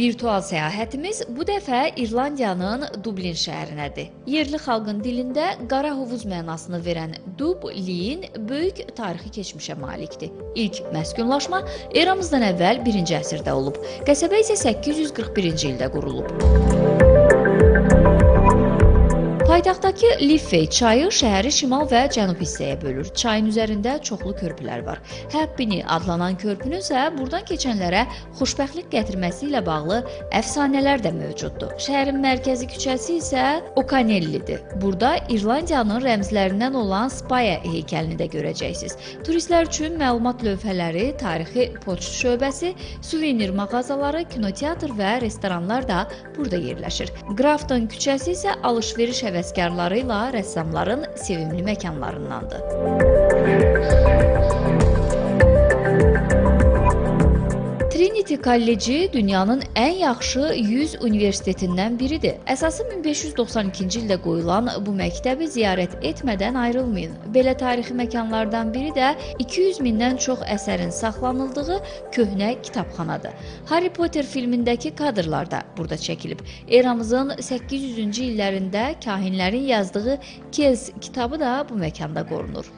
Virtual səyahətimiz bu dəfə İrlandiyanın Dublin şəhərinədir. Yerli xalqın dilində qara hovuz mənasını verən Dublin böyük tarixi keçmişə malikdir. İlk məskunlaşma eramızdan əvvəl 1-ci əsrdə olub. Qəsəbə isə 841-ci ildə qurulub. Paytaxtdakı Liffey çayı şəhəri şimal və cənub hissəyə bölür. Çayın üzərində çoxlu körpülər var. Happini adlanan körpünün isə burdan keçənlərə xoşbəxtlik gətirməsi ilə bağlı əfsanələr də mövcuddur. Şəhərin mərkəzi küçəsi isə Okanellidir. Burada İrlandiyanın rəmzlərindən olan Spaya heykəlini də görəcəksiniz. Turistlər üçün məlumat lövhələri, tarixi poçt şöbəsi, suvenir mağazaları, kinoteatr və restoranlar da burada yerləşir. Grafton küçəsi isə alış-veriş həvəsi həvəskarları ilə rəssamların sevimli məkanlarındandır. Trinity Kolleci dünyanın ən yaxşı 100 universitetindən biridir. Əsası 1592-ci ildə qoyulan bu məktəbi ziyarət etmədən ayrılmayın. Belə tarixi məkanlardan biri də 200 mindən çox əsərin saxlanıldığı köhnə kitabxanadır. Harry Potter filmindəki kadrlar da burada çəkilib. Eramızın 800-cü illərində kahinlərin yazdığı Kells kitabı da bu məkanda qorunur.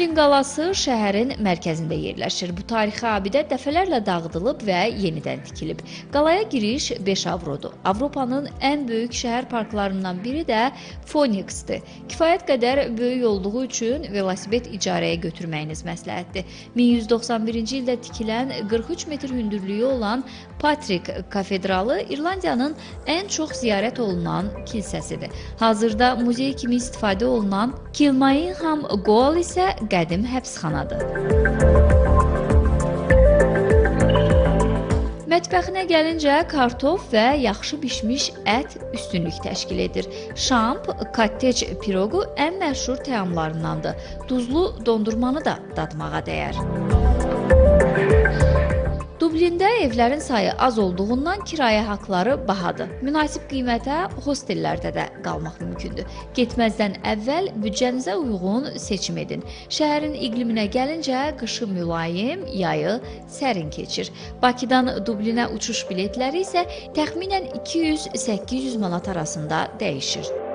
Dublin qalası şəhərin mərkəzində yerləşir. Bu tarixi abidə dəfələrlə dağıdılıb və yenidən tikilib. Qalaya giriş 5 avrodur. Avropanın ən böyük şəhər parklarından biri də Phoenix-dir. Kifayət qədər böyük olduğu üçün velosiped icarəyə götürməyiniz məsləhətdir. 1191-ci ildə tikilən 43 metr hündürlüyü olan Patrick katedralı İrlandiyanın ən çox ziyarət olunan kilsəsidir. Hazırda muzey kimi istifadə olunan Kilmainham Goal isə qədim həbsxanadır. Mətbəxinə gəlincə kartof və yaxşı bişmiş ət üstünlük təşkil edir. Şamp, kottec piroqu ən məşhur təamlarındandır. Duzlu dondurmanı da dadmağa dəyər. Dublində evlərin sayı az olduğundan kirayə haqqları bahadır. Münasib qiymətə hostellərdə də qalmaq mümkündür. Getməzdən əvvəl büdcənizə uyğun seçim edin. Şəhərin iqliminə gəlincə qışı mülayim, yayı sərin keçir. Bakıdan Dublinə uçuş biletləri isə təxminən 200-800 manat arasında dəyişir.